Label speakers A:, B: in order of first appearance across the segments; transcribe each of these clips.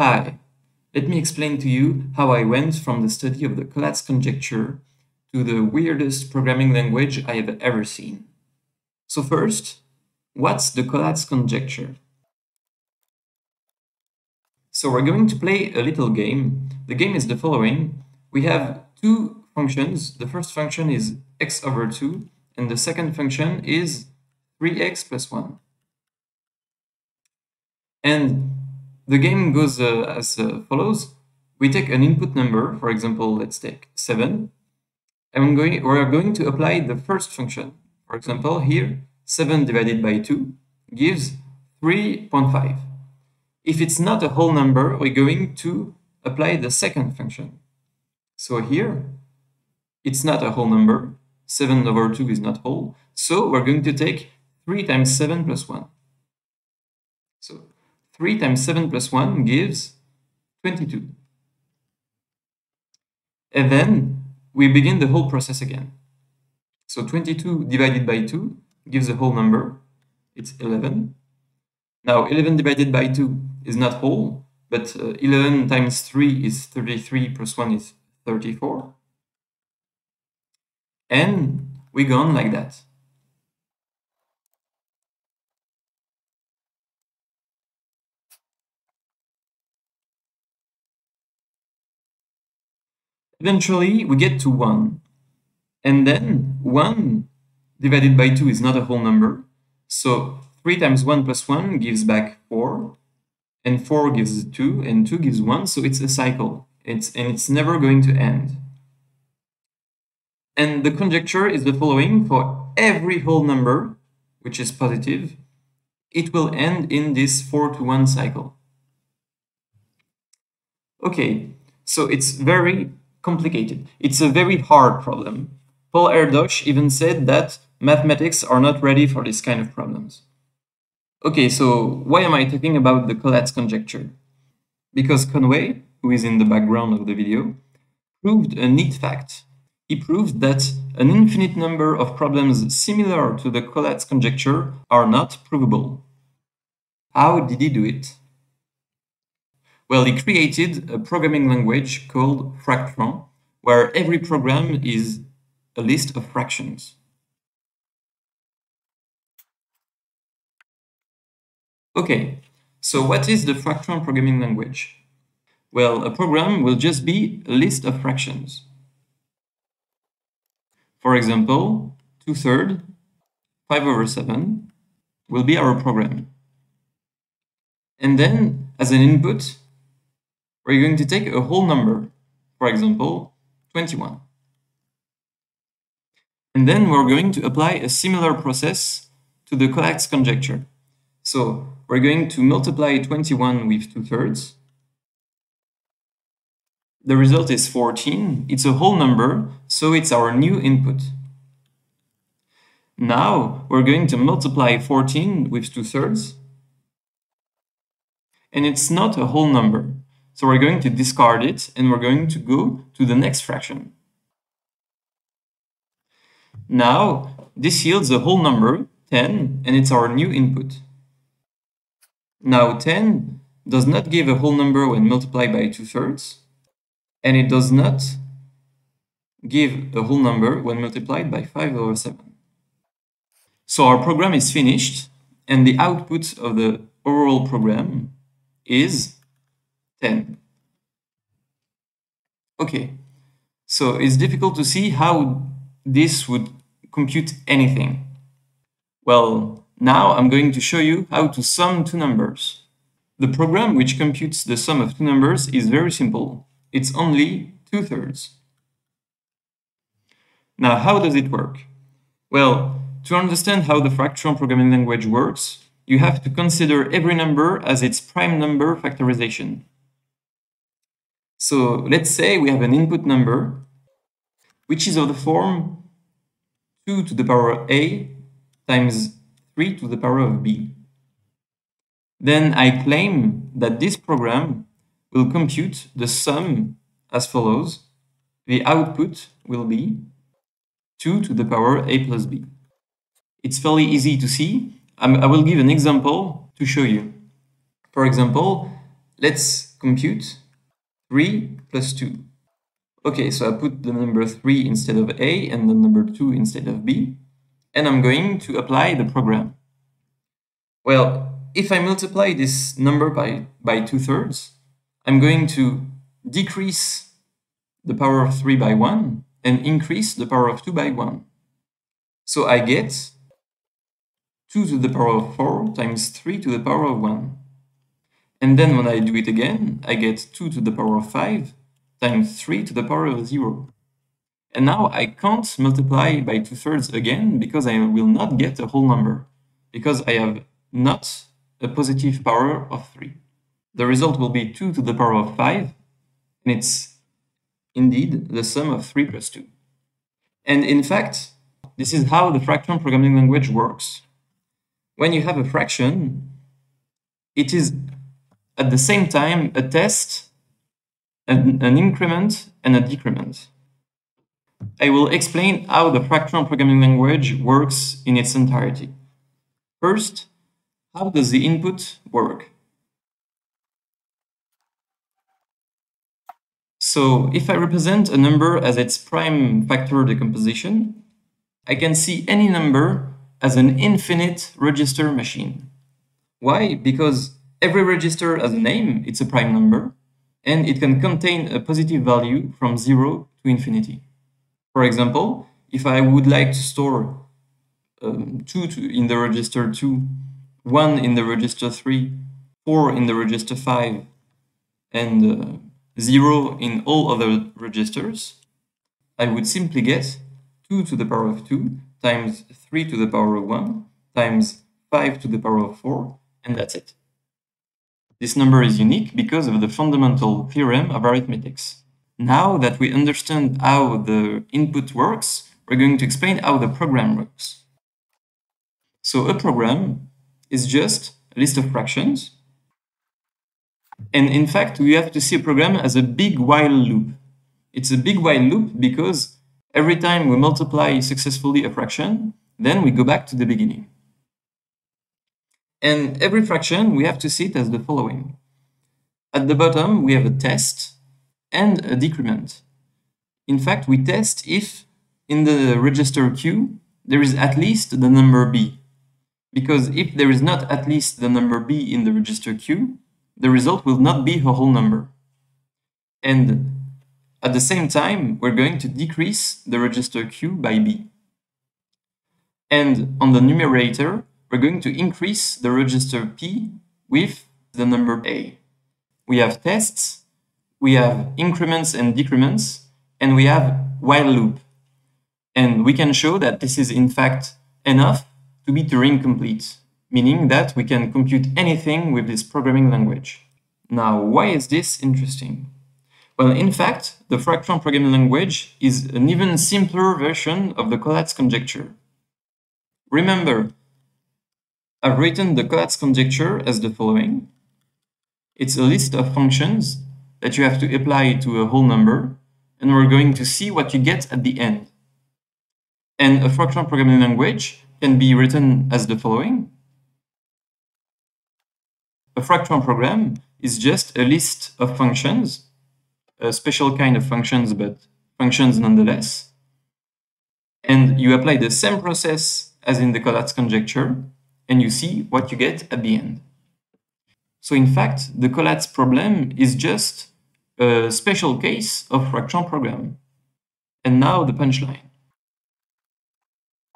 A: Hi, let me explain to you how I went from the study of the Collatz conjecture to the weirdest programming language I have ever seen. So first, what's the Collatz conjecture? So we're going to play a little game. The game is the following. We have two functions. The first function is x over 2, and the second function is 3x plus 1. And the game goes uh, as uh, follows. We take an input number, for example, let's take 7, and going, we're going to apply the first function. For example, here, 7 divided by 2 gives 3.5. If it's not a whole number, we're going to apply the second function. So here, it's not a whole number. 7 over 2 is not whole. So we're going to take 3 times 7 plus 1. So 3 times 7 plus 1 gives 22. And then we begin the whole process again. So 22 divided by 2 gives a whole number. It's 11. Now 11 divided by 2 is not whole, but uh, 11 times 3 is 33 plus 1 is 34. And we go on like that. Eventually, we get to 1. And then 1 divided by 2 is not a whole number. So 3 times 1 plus 1 gives back 4. And 4 gives 2, and 2 gives 1. So it's a cycle. It's, and it's never going to end. And the conjecture is the following. For every whole number, which is positive, it will end in this 4 to 1 cycle. Okay, so it's very complicated. It's a very hard problem. Paul Erdos even said that mathematics are not ready for this kind of problems. Okay, so why am I talking about the Collatz conjecture? Because Conway, who is in the background of the video, proved a neat fact. He proved that an infinite number of problems similar to the Collatz conjecture are not provable. How did he do it? Well, he created a programming language called Fractran, where every program is a list of fractions. Okay, so what is the Fractran programming language? Well, a program will just be a list of fractions. For example, 2 thirds, 5 over 7 will be our program. And then, as an input, we're going to take a whole number, for example, 21. And then we're going to apply a similar process to the Collatz conjecture. So we're going to multiply 21 with 2 thirds. The result is 14. It's a whole number, so it's our new input. Now we're going to multiply 14 with 2 thirds. And it's not a whole number, so we're going to discard it and we're going to go to the next fraction. Now, this yields a whole number, 10, and it's our new input. Now, 10 does not give a whole number when multiplied by 2 thirds, and it does not give a whole number when multiplied by 5 over 7. So our program is finished, and the output of the overall program is 10. Okay, so it's difficult to see how this would compute anything. Well, now I'm going to show you how to sum two numbers. The program which computes the sum of two numbers is very simple. It's only two-thirds. Now, how does it work? Well, to understand how the Fractran programming language works, you have to consider every number as its prime number factorization. So let's say we have an input number, which is of the form 2 to the power of a times 3 to the power of b. Then I claim that this program will compute the sum as follows. The output will be 2 to the power a plus b. It's fairly easy to see. I will give an example to show you. For example, let's compute 3 plus 2. Okay, so I put the number 3 instead of A and the number 2 instead of B, and I'm going to apply the program. Well, if I multiply this number by, by 2 thirds, I'm going to decrease the power of 3 by 1 and increase the power of 2 by 1. So I get 2 to the power of 4 times 3 to the power of 1. And then when I do it again, I get 2 to the power of 5 times 3 to the power of 0. And now I can't multiply by 2 thirds again because I will not get a whole number, because I have not a positive power of 3. The result will be 2 to the power of 5, and it's indeed the sum of 3 plus 2. And in fact, this is how the Fractran programming language works. When you have a fraction, it is at the same time a test, an, an increment, and a decrement. I will explain how the Fractran programming language works in its entirety. First, how does the input work? So if I represent a number as its prime factor decomposition, I can see any number as an infinite register machine. Why? Because every register has a name, it's a prime number, and it can contain a positive value from 0 to infinity. For example, if I would like to store um, 2 to, in the register 2 1 in the register 3, 4 in the register 5, and uh, 0 in all other registers, I would simply get 2 to the power of 2 times 3 to the power of 1 times 5 to the power of 4, and that's it. This number is unique because of the fundamental theorem of arithmetics. Now that we understand how the input works, we're going to explain how the program works. So a program is just a list of fractions. And in fact, we have to see a program as a big while loop. It's a big while loop because every time we multiply successfully a fraction, then we go back to the beginning. And every fraction, we have to see it as the following. At the bottom, we have a test and a decrement. In fact, we test if in the register q, there is at least the number b. Because if there is not at least the number b in the register q, the result will not be a whole number. And at the same time, we're going to decrease the register q by b. And on the numerator, we're going to increase the register p with the number a. We have tests, we have increments and decrements, and we have while loop. And we can show that this is in fact enough to be Turing complete, meaning that we can compute anything with this programming language. Now, why is this interesting? Well, in fact, the Fractran programming language is an even simpler version of the Collatz conjecture. Remember, I've written the Collatz conjecture as the following. It's a list of functions that you have to apply to a whole number, and we're going to see what you get at the end. And a Fractran programming language can be written as the following. A Fractran program is just a list of functions, a special kind of functions, but functions nonetheless. And you apply the same process as in the Collatz conjecture, and you see what you get at the end. So in fact, the Collatz problem is just a special case of Fractran program. And now the punchline.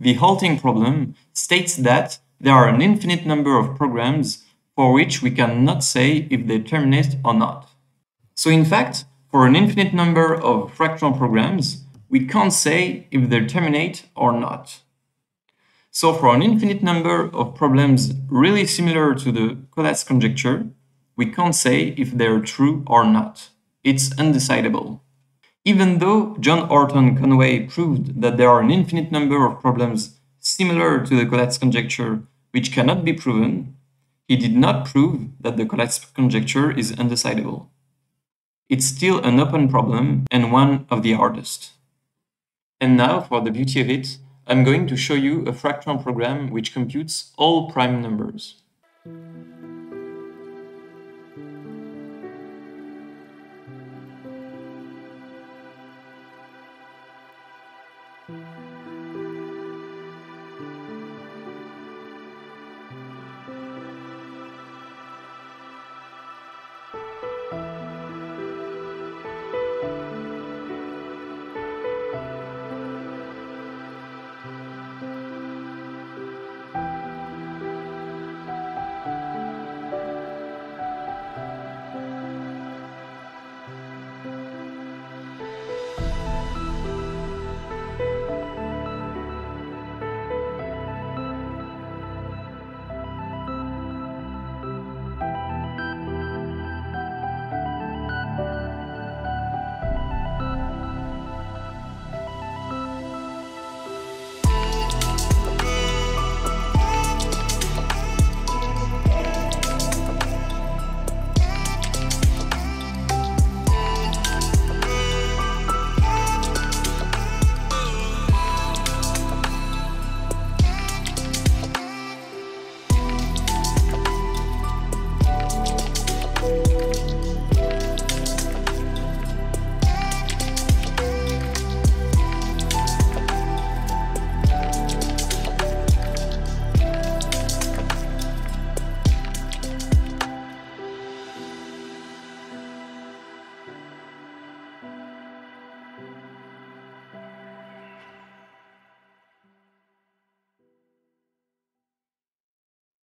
A: The halting problem states that there are an infinite number of programs for which we cannot say if they terminate or not. So in fact, for an infinite number of Fractran programs, we can't say if they terminate or not. So for an infinite number of problems really similar to the Collatz conjecture, we can't say if they're true or not. It's undecidable. Even though John Horton Conway proved that there are an infinite number of problems similar to the Collatz conjecture which cannot be proven, he did not prove that the Collatz conjecture is undecidable. It's still an open problem and one of the hardest. And now, for the beauty of it, I'm going to show you a Fractran program which computes all prime numbers.